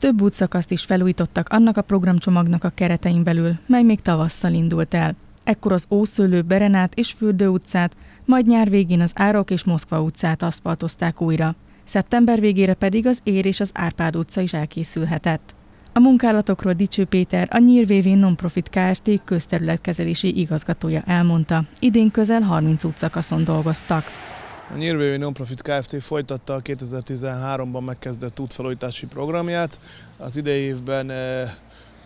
Több útszakaszt is felújítottak annak a programcsomagnak a keretein belül, mely még tavasszal indult el. Ekkor az Ószőlő, Berenát és Fürdő utcát, majd nyár végén az Árok és Moszkva utcát aszfaltozták újra. Szeptember végére pedig az Ér és az Árpád utca is elkészülhetett. A munkálatokról Dicső Péter, a Nyírvévén Nonprofit Kft. közterületkezelési igazgatója elmondta, idén közel 30 útszakaszon dolgoztak. A Nyírvévi Nonprofit Kft. folytatta a 2013-ban megkezdett útfelújítási programját. Az idei évben eh,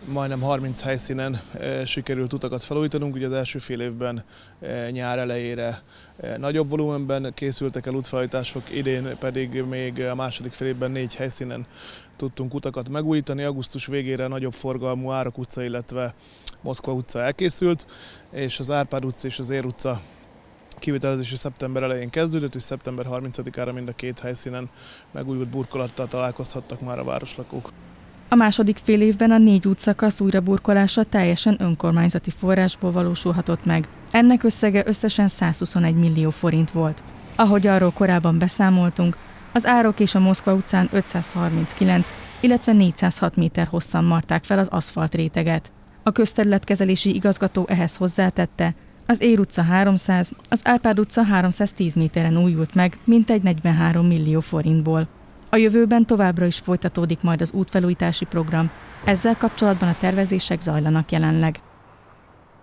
majdnem 30 helyszínen eh, sikerült utakat felújítanunk, ugye az első fél évben eh, nyár elejére nagyobb volumenben készültek el útfelújítások, idén pedig még a második fél évben négy helyszínen tudtunk utakat megújítani. Augusztus végére nagyobb forgalmú Árok utca, illetve Moszkva utca elkészült, és az Árpád utca és az Ér utca kivitelezési szeptember elején kezdődött, és szeptember 30-ára mind a két helyszínen megújult burkolattal találkozhattak már a városlakók. A második fél évben a négy útszakasz újraburkolása teljesen önkormányzati forrásból valósulhatott meg. Ennek összege összesen 121 millió forint volt. Ahogy arról korábban beszámoltunk, az Árok és a Moszkva utcán 539, illetve 406 méter hosszan marták fel az aszfalt réteget. A közterületkezelési igazgató ehhez hozzátette, az Ér utca 300, az Árpád utca 310 méteren újult meg, mintegy 43 millió forintból. A jövőben továbbra is folytatódik majd az útfelújítási program, ezzel kapcsolatban a tervezések zajlanak jelenleg.